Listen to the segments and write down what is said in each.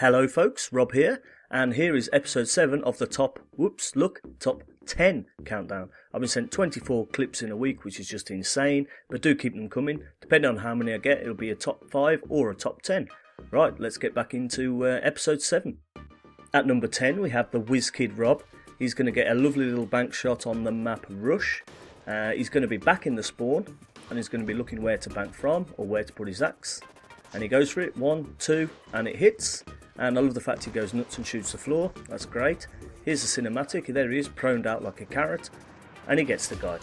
Hello, folks, Rob here, and here is episode 7 of the top, whoops, look, top 10 countdown. I've been sent 24 clips in a week, which is just insane, but do keep them coming. Depending on how many I get, it'll be a top 5 or a top 10. Right, let's get back into uh, episode 7. At number 10, we have the Whiz Kid Rob. He's going to get a lovely little bank shot on the map Rush. Uh, he's going to be back in the spawn, and he's going to be looking where to bank from or where to put his axe. And he goes for it, one, two, and it hits. And I love the fact he goes nuts and shoots the floor. That's great. Here's the cinematic. There he is, proned out like a carrot. And he gets the guy.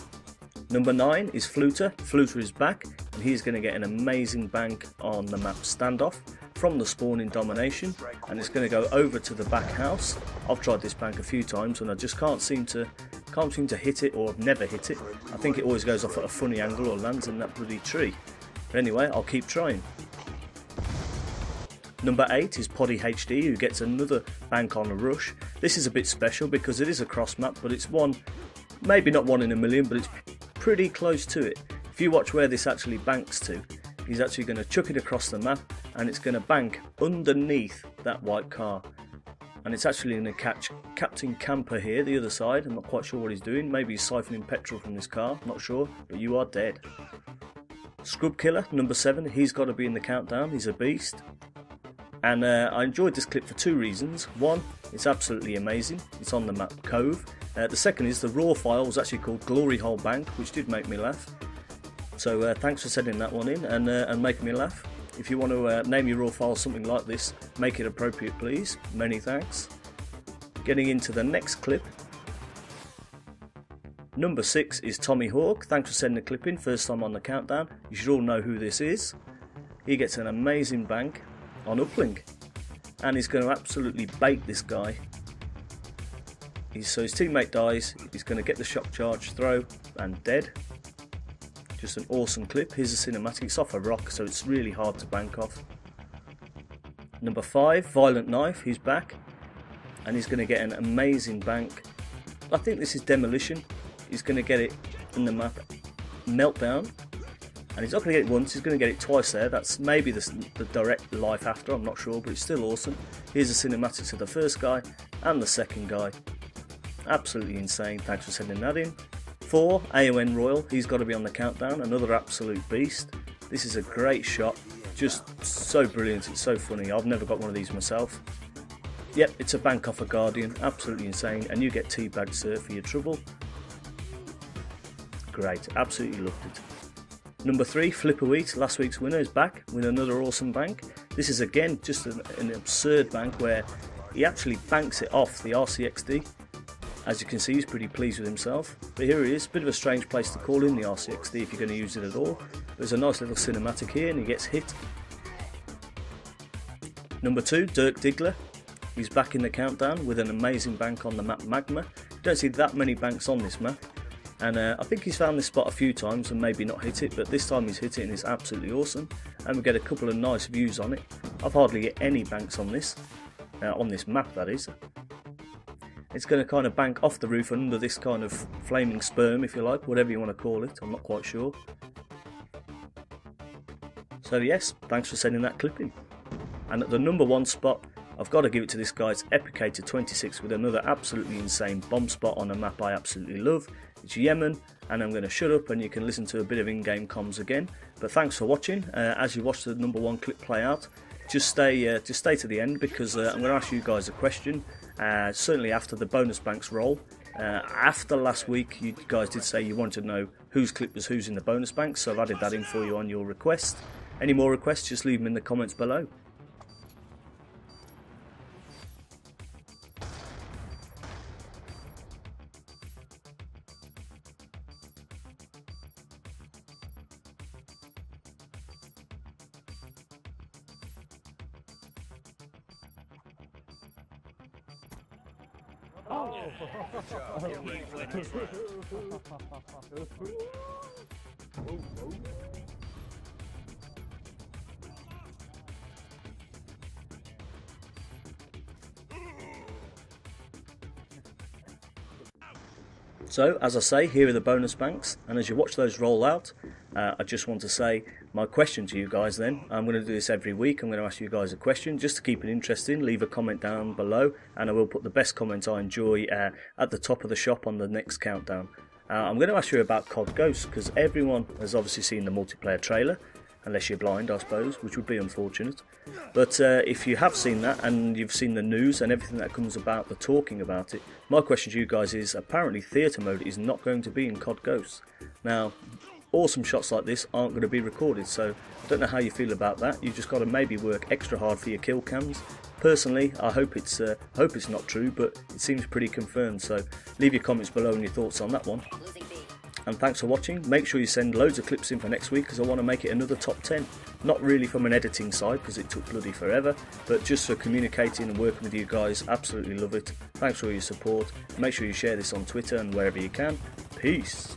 Number 9 is Fluter. Fluter is back, and he's going to get an amazing bank on the map standoff from the spawn in domination, and it's going to go over to the back house. I've tried this bank a few times, and I just can't seem to can't seem to hit it, or I've never hit it. I think it always goes off at a funny angle or lands in that bloody tree. But anyway, I'll keep trying. Number 8 is Poddy HD, who gets another bank on a rush. This is a bit special because it is a cross map, but it's one, maybe not one in a million, but it's pretty close to it. If you watch where this actually banks to, he's actually going to chuck it across the map and it's going to bank underneath that white car. And it's actually going to catch Captain Camper here, the other side. I'm not quite sure what he's doing. Maybe he's siphoning petrol from this car, not sure, but you are dead. Scrub Killer, number 7, he's got to be in the countdown, he's a beast. And uh, I enjoyed this clip for two reasons. One, it's absolutely amazing. It's on the map Cove. Uh, the second is the raw file was actually called Glory Hole Bank, which did make me laugh. So uh, thanks for sending that one in and, uh, and making me laugh. If you want to uh, name your raw file something like this, make it appropriate, please. Many thanks. Getting into the next clip. Number six is Tommy Hawk. Thanks for sending the clip in. First time on the countdown. You should all know who this is. He gets an amazing bank on uplink. And he's going to absolutely bait this guy. He's, so his teammate dies he's going to get the shock charge throw and dead. Just an awesome clip. Here's a cinematic. It's off a rock so it's really hard to bank off. Number five violent knife he's back. And he's going to get an amazing bank. I think this is demolition. He's going to get it in the map. Meltdown and he's not going to get it once, he's going to get it twice there. That's maybe the, the, direct life after, I'm not sure, but it's still awesome. Here's the cinematics of the first guy and the second guy. Absolutely insane, thanks for sending that in. 4, AON Royal, he's got to be on the countdown, another absolute beast. This is a great shot, just so brilliant, it's so funny. I've never got one of these myself. Yep, it's a bank off a Guardian, absolutely insane, and you get teabagged, sir, for your trouble. Great, absolutely loved it. Number three, Flipper Wheat, last week's winner, is back with another awesome bank. This is again just an, an absurd bank where he actually banks it off the RCXD. As you can see, he's pretty pleased with himself. But here he is, bit of a strange place to call in the RCXD if you're going to use it at all. There's a nice little cinematic here and he gets hit. Number two, Dirk Diggler. He's back in the countdown with an amazing bank on the map Magma. Don't see that many banks on this map and uh, I think he's found this spot a few times and maybe not hit it but this time he's hit it and it's absolutely awesome. And we get a couple of nice views on it. I've hardly get any banks on this uh, on this map that is. It's going to kind of bank off the roof under this kind of flaming sperm if you like whatever you want to call it. I'm not quite sure. So yes thanks for sending that clip in. And at the number one spot I've got to give it to this guy, it's Epicator 26 with another absolutely insane bomb spot on a map I absolutely love. It's Yemen, and I'm going to shut up and you can listen to a bit of in-game comms again. But thanks for watching. Uh, as you watch the number one clip play out, just stay uh, just stay to the end because uh, I'm going to ask you guys a question. Uh, certainly after the bonus banks roll. Uh, after last week, you guys did say you wanted to know whose clip was who's in the bonus bank, so I've added that in for you on your request. Any more requests, just leave them in the comments below. Oh! Next round. So, as I say, here are the bonus banks, and as you watch those roll out, Uh, I just want to say my question to you guys then. I'm going to do this every week. I'm going to ask you guys a question just to keep it interesting. Leave a comment down below, and I will put the best comment I enjoy uh, at the top of the shop on the next countdown. Uh, I'm going to ask you about COD Ghosts because everyone has obviously seen the multiplayer trailer, unless you're blind, I suppose, which would be unfortunate. But uh, if you have seen that and you've seen the news and everything that comes about the talking about it, my question to you guys is apparently theatre mode is not going to be in COD Ghosts. Now, awesome shots like this aren't going to be recorded, so I don't know how you feel about that. You've just got to maybe work extra hard for your kill cams. Personally, I hope it's uh, hope it's not true, but it seems pretty confirmed. So leave your comments below and your thoughts on that one. And thanks for watching. Make sure you send loads of clips in for next week because I want to make it another top 10. Not really from an editing side because it took bloody forever, but just for communicating and working with you guys. Absolutely love it. Thanks for all your support. Make sure you share this on Twitter and wherever you can. Peace.